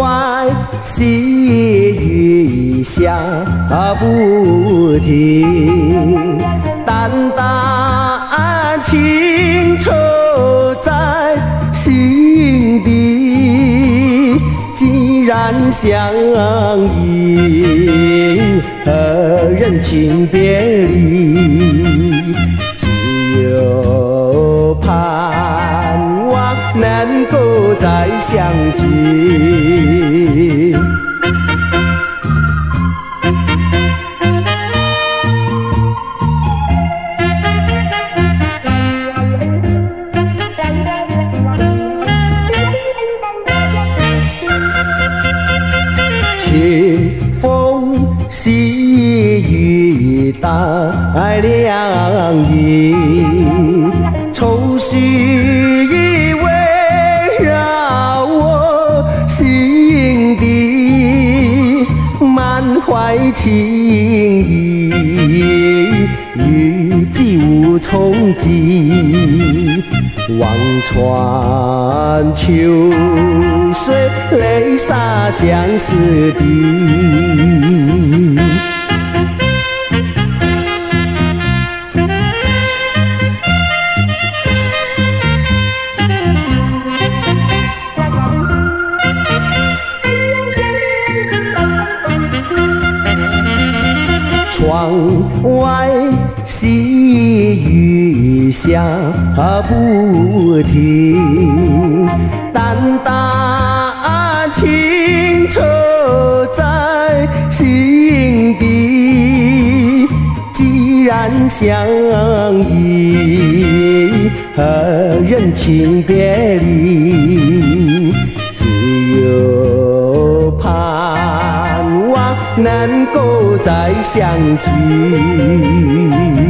外细雨下不停，淡淡情愁在心底。既然相依，何忍情别离？只有盼望能够再相聚。细雨带凉意，愁绪围绕我心底，满怀情意，余际无从寄。望穿秋水，泪洒相思地。窗外细雨下不停，淡淡情愁在心底。既然相依，何忍情别离？只有能够再相聚。